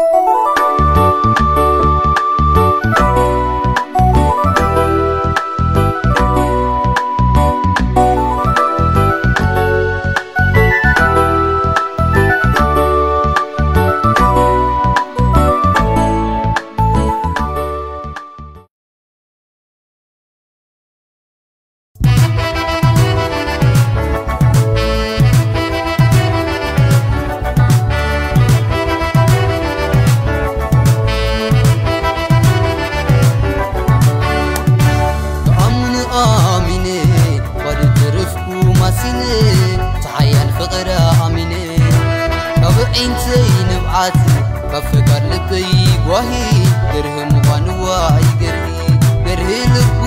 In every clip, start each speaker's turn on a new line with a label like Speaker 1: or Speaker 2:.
Speaker 1: Música ሰዓት ከፍ ካልልበይ ጓሂ ግርህ ምዃንዋ ይገርሂ ግርህ ልብ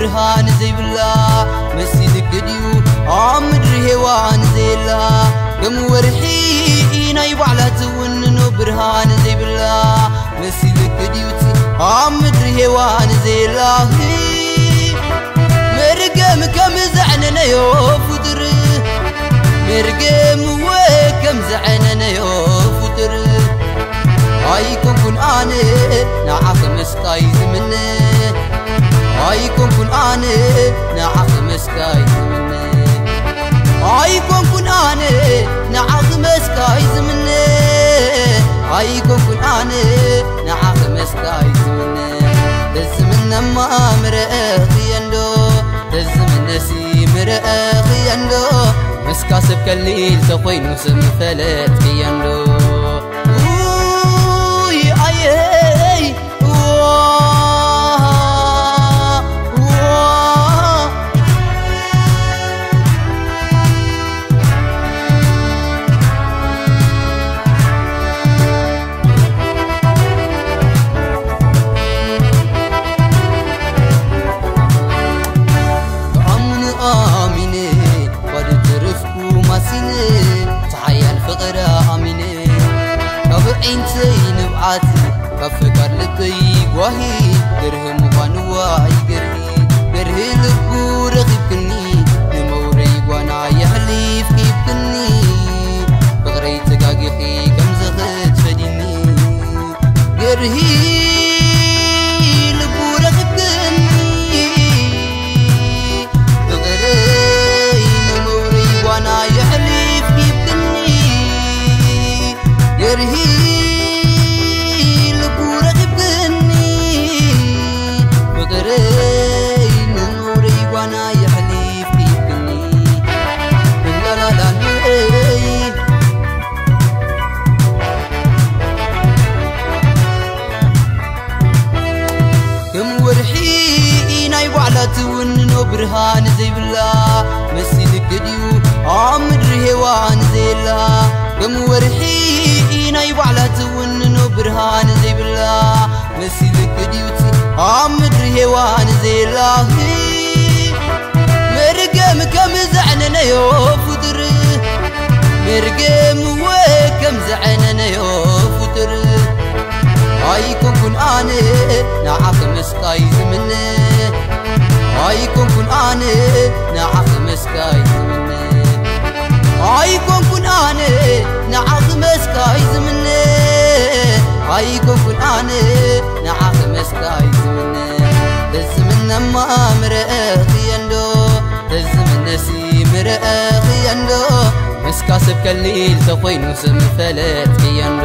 Speaker 1: برهان زيبلا مسيد قديو عمر هوان زيلا قم ورحي إيناي بعلاتون نو برهان زيبلا مسيد قديو تي عمر هيوان زيلا مرقم كم زعنا نيوف ودر مرقم وكم زعنا نيوف ودر أيكم كن أنا نعاك سكاي أنا نعظم أي كون كون أنا نعظم أي كون كون أنا نعظم مسكاي زمني تزمن ما مرأخي أندو تزمن نسي مرأخي مسكاسب كالليل تخوين وسم وهي درهم وانواعي قرني درهي. غيبكني نموري وأنا بغري تقاقي كم زغت فديني قرهي ብርሃን ዘላ ብምወርሒ ናይ ባዕላ ትውንኖ ብርሃን ዘይብላ መሲሉ ክድዩፅ ኣብ ምድሪ ሄዋን ዘላሂ መርገም ከም ዘዕነነዮ ፍጡር መርገም ወ ከም ዘዕነነዮ ፍጡር ኣይኮንኩን ኣነ ንዓኸ መስቃይ ዝምን ኣይኮንኩን ኣነ ንዓኸ መስቃይ ኣይኮኩን ኣነ ንዓኸ መስካይ ዝምነ ተዝምነ እማ ምርአ ክየንዶ ተዝምነሲ ምርአ ክየንዶ ምስካ ሰብ ከሊል ተኮይኑ ስም ፈለጥ ክየንዶ